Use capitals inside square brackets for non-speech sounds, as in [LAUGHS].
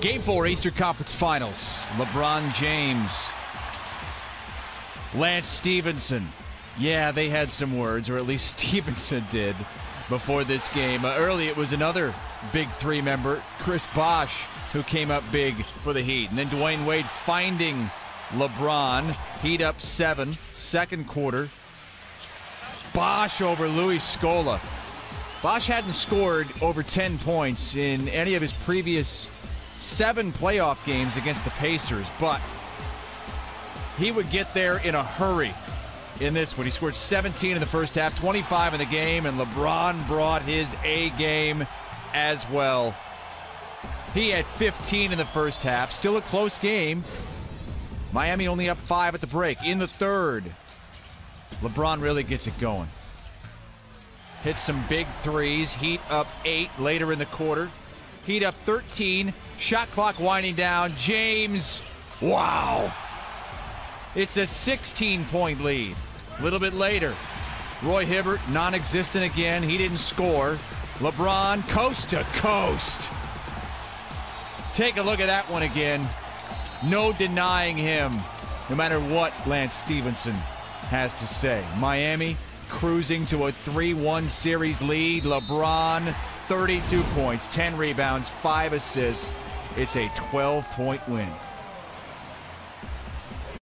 Game four, Eastern Conference Finals. LeBron James, Lance Stephenson. Yeah, they had some words, or at least [LAUGHS] Stephenson did, before this game. Uh, early, it was another big three member, Chris Bosh, who came up big for the Heat. And then Dwyane Wade finding LeBron. Heat up seven, second quarter. Bosh over Luis Scola. Bosh hadn't scored over 10 points in any of his previous seven playoff games against the Pacers, but he would get there in a hurry in this one. He scored 17 in the first half, 25 in the game, and LeBron brought his A game as well. He had 15 in the first half. Still a close game. Miami only up five at the break. In the third, LeBron really gets it going. Hits some big threes. Heat up eight later in the quarter. Heat up 13. Shot clock winding down. James, wow. It's a 16 point lead. A little bit later, Roy Hibbert, non existent again. He didn't score. LeBron, coast to coast. Take a look at that one again. No denying him, no matter what Lance Stephenson has to say. Miami cruising to a 3 1 series lead. LeBron, 32 points, 10 rebounds, 5 assists. It's a 12 point win.